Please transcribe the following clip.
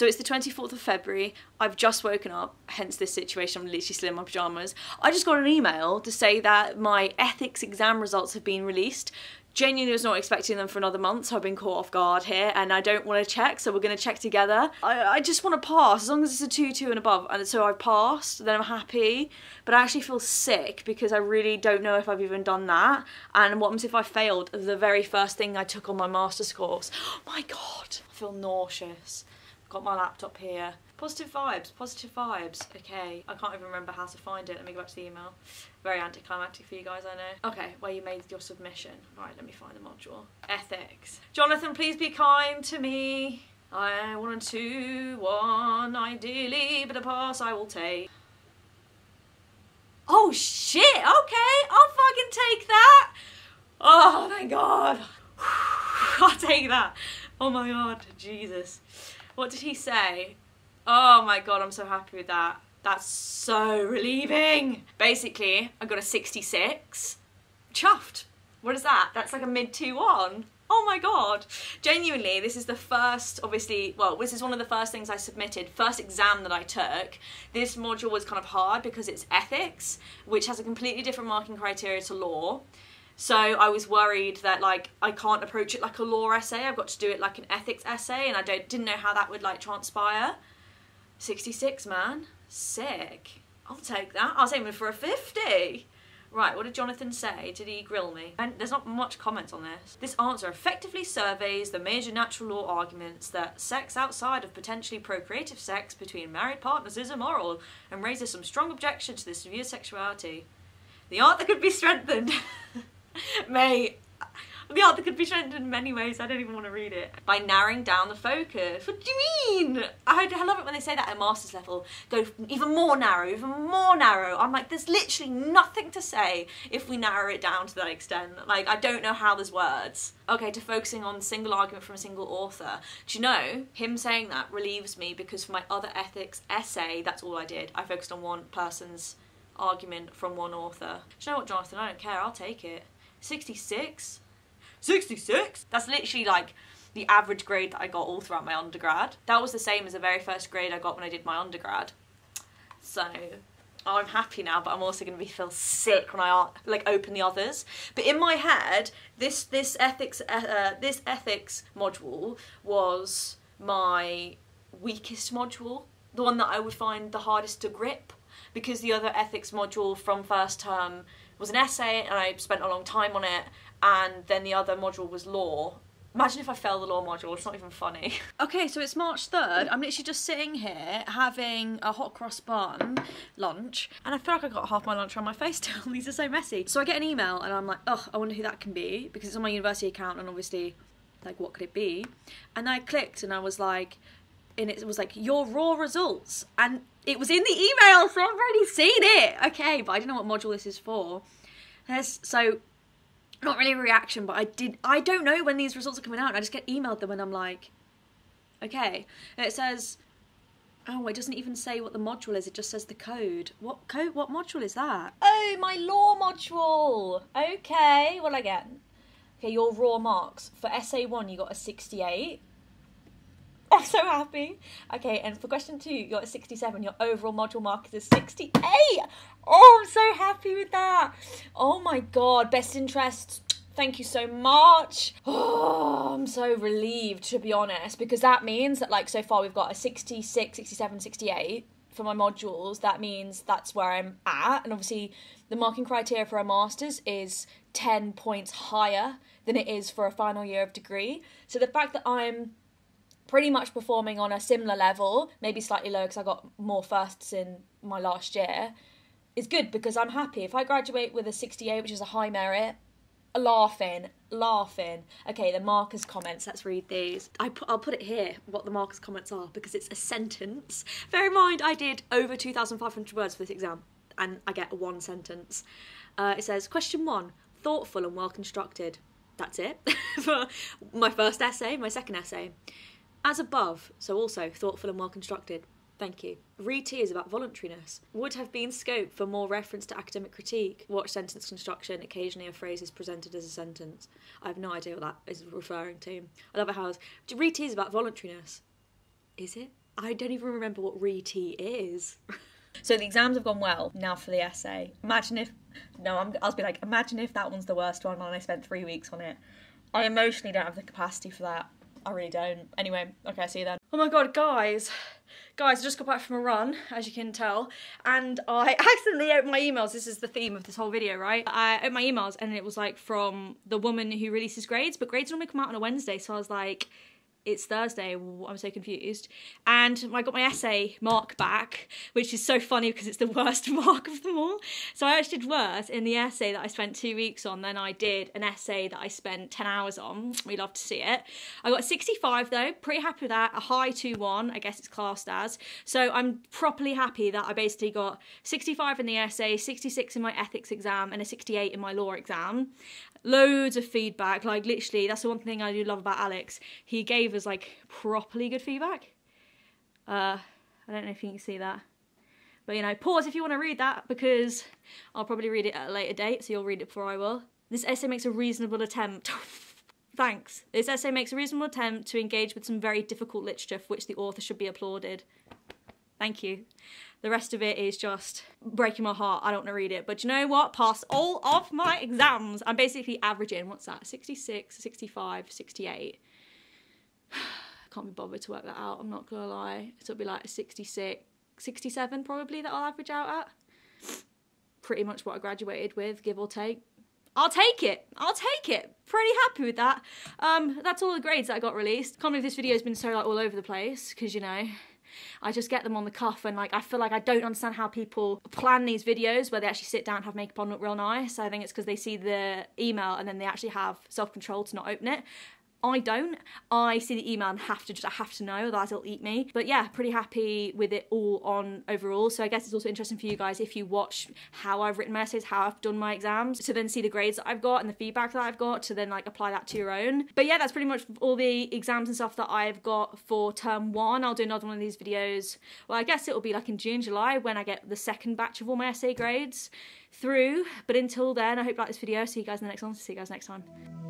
So it's the 24th of February. I've just woken up, hence this situation. I'm literally still in my pajamas. I just got an email to say that my ethics exam results have been released. Genuinely was not expecting them for another month, so I've been caught off guard here, and I don't want to check, so we're going to check together. I, I just want to pass, as long as it's a 2 2 and above, and so I've passed, then I'm happy. But I actually feel sick because I really don't know if I've even done that. And what happens if I failed the very first thing I took on my master's course? Oh my god, I feel nauseous. Got my laptop here. Positive vibes, positive vibes. Okay, I can't even remember how to find it. Let me go back to the email. Very anticlimactic for you guys, I know. Okay, where you made your submission. Right, let me find the module. Ethics. Jonathan, please be kind to me. I want a two, one, ideally, but a pass I will take. Oh shit, okay, I'll fucking take that. Oh, thank God. I'll take that. Oh my God, Jesus. What did he say? Oh my God, I'm so happy with that. That's so relieving. Basically, I got a 66. Chuffed. What is that? That's like a mid 2-1. Oh my god. Genuinely, this is the first, obviously, well, this is one of the first things I submitted, first exam that I took. This module was kind of hard because it's ethics, which has a completely different marking criteria to law. So I was worried that like I can't approach it like a law essay. I've got to do it like an ethics essay, and I don't didn't know how that would like transpire. Sixty six, man, sick. I'll take that. I was aiming for a fifty. Right, what did Jonathan say? Did he grill me? And there's not much comments on this. This answer effectively surveys the major natural law arguments that sex outside of potentially procreative sex between married partners is immoral and raises some strong objection to this view of sexuality. The art that could be strengthened. Mate, the art that could be strengthened in many ways. I don't even want to read it. By narrowing down the focus. What do you mean? I, I love it when they say that at master's level. Go even more narrow, even more narrow. I'm like, there's literally nothing to say if we narrow it down to that extent. Like, I don't know how there's words. Okay, to focusing on single argument from a single author. Do you know, him saying that relieves me because for my other ethics essay, that's all I did. I focused on one person's argument from one author. Do you know what, Jonathan? I don't care. I'll take it. 66? 66? That's literally like the average grade that I got all throughout my undergrad. That was the same as the very first grade I got when I did my undergrad. So oh, I'm happy now, but I'm also going to be feel sick when I like open the others. But in my head, this this ethics uh, uh, this ethics module was my weakest module, the one that I would find the hardest to grip, because the other ethics module from first term was an essay, and I spent a long time on it, and then the other module was law. Imagine if I failed the law module, it's not even funny. Okay, so it's March 3rd. I'm literally just sitting here having a hot cross bun lunch, and I feel like I got half my lunch on my face still. These are so messy. So I get an email, and I'm like, oh, I wonder who that can be, because it's on my university account, and obviously, like, what could it be? And I clicked, and I was like, and it was like, your raw results. And it was in the email, so I've already seen it. Okay, but I don't know what module this is for. There's, so not really a reaction, but I did. I don't know when these results are coming out. I just get emailed them, and I'm like, okay. And it says, oh, it doesn't even say what the module is. It just says the code. What code? What module is that? Oh, my law module. Okay, I get? Okay, your raw marks for essay one, you got a sixty-eight. I'm so happy. Okay, and for question two, you're at 67. Your overall module mark is 68. Oh, I'm so happy with that. Oh my god, best interest. Thank you so much. Oh, I'm so relieved to be honest because that means that like so far we've got a 66, 67, 68 for my modules. That means that's where I'm at and obviously the marking criteria for a masters is 10 points higher than it is for a final year of degree. So the fact that I'm pretty much performing on a similar level, maybe slightly lower because I got more firsts in my last year, is good because I'm happy. If I graduate with a 68, which is a high merit, laughing, laughing. Okay, the markers comments. Let's read these. I put, I'll put it here what the markers comments are because it's a sentence. Bear in mind, I did over 2,500 words for this exam, and I get one sentence. Uh, it says question one: thoughtful and well constructed. That's it for my first essay. My second essay. As above, so also thoughtful and well constructed. Thank you. T is about voluntariness. Would have been scope for more reference to academic critique. Watch sentence construction. Occasionally a phrase is presented as a sentence. I have no idea what that is referring to. I love it how T is about voluntariness. Is it? I don't even remember what RET is. So the exams have gone well. Now for the essay. Imagine if no, I'm, I'll be like, imagine if that one's the worst one and I spent three weeks on it. I emotionally don't have the capacity for that. I really don't. Anyway, okay, I see you then. Oh my god, guys. Guys, I just got back from a run, as you can tell, and I accidentally opened my emails. This is the theme of this whole video, right? I opened my emails and it was like from the woman who releases grades, but grades normally come out on a Wednesday, so I was like, it's Thursday. I'm so confused. And I got my essay mark back, which is so funny because it's the worst mark of them all. So I actually did worse in the essay that I spent two weeks on than I did an essay that I spent 10 hours on. We love to see it. I got 65 though, pretty happy with that. A high 2 1, I guess it's classed as. So I'm properly happy that I basically got 65 in the essay, 66 in my ethics exam, and a 68 in my law exam loads of feedback. Like literally, that's the one thing I do love about Alex. He gave us like properly good feedback. Uh, I don't know if you can see that, but you know, pause if you want to read that because I'll probably read it at a later date, so you'll read it before I will. This essay makes a reasonable attempt. Thanks. This essay makes a reasonable attempt to engage with some very difficult literature for which the author should be applauded. Thank you. The rest of it is just breaking my heart. I don't want to read it. But you know what? Passed all of my exams. I'm basically averaging, what's that? 66, 65, 68. Can't be bothered to work that out, I'm not gonna lie. So it'll be like 66, 67 probably that I'll average out at. Pretty much what I graduated with, give or take. I'll take it. I'll take it. Pretty happy with that. Um, that's all the grades that I got released. Can't believe this video has been so like all over the place because you know I just get them on the cuff and like I feel like I don't understand how people plan these videos where they actually sit down and have makeup on look real nice. I think it's because they see the email and then they actually have self-control to not open it. I don't. I see the email and have to just I have to know, otherwise it'll eat me. But yeah, pretty happy with it all on overall. So I guess it's also interesting for you guys if you watch how I've written my essays, how I've done my exams, to then see the grades that I've got and the feedback that I've got to then like apply that to your own. But yeah, that's pretty much all the exams and stuff that I've got for term one. I'll do another one of these videos. Well, I guess it'll be like in June, July when I get the second batch of all my essay grades through. But until then, I hope you like this video. See you guys in the next one. See you guys next time.